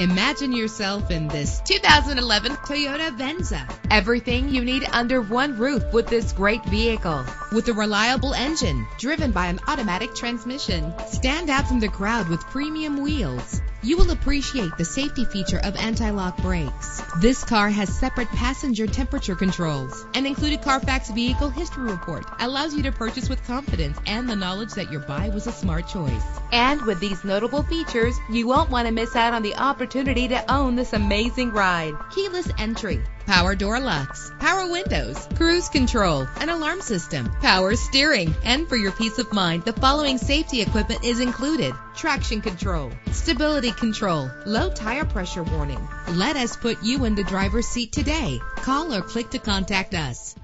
Imagine yourself in this 2011 Toyota Venza. Everything you need under one roof with this great vehicle. With a reliable engine driven by an automatic transmission, stand out from the crowd with premium wheels. You will appreciate the safety feature of anti-lock brakes. This car has separate passenger temperature controls. An included Carfax vehicle history report allows you to purchase with confidence and the knowledge that your buy was a smart choice. And with these notable features, you won't want to miss out on the opportunity to own this amazing ride. Keyless entry, power door locks, power windows, cruise control, an alarm system, power steering. And for your peace of mind, the following safety equipment is included. Traction control, stability control, low tire pressure warning. Let us put you in the driver's seat today. Call or click to contact us.